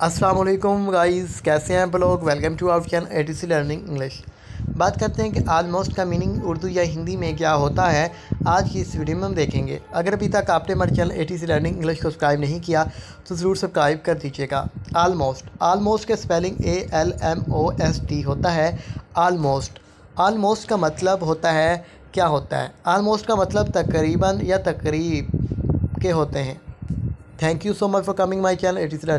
Aslam guys, कैसे हैं आप लोग? Welcome to our channel A T C learning English बात करते हैं कि आलमोस्ट का मीनिंग उर्दू या हिंदी में क्या होता है। आज की इस वीडियो में हम देखेंगे। अगर अभी तक आपने हमारे channel A T C learning English को सब्सक्राइब नहीं किया तो ज़रूर सब्सक्राइब कर दीजिएगा। आलमोस्ट आलमोस्ट के spelling A L M O S T होता है। आलमोस्ट आलमोस्ट का मतलब होता है, क्या होता है? आलमोस्ट का मतलब तकरीबन या तकरीब के होते हैं। Thank you so much for coming my channel A T C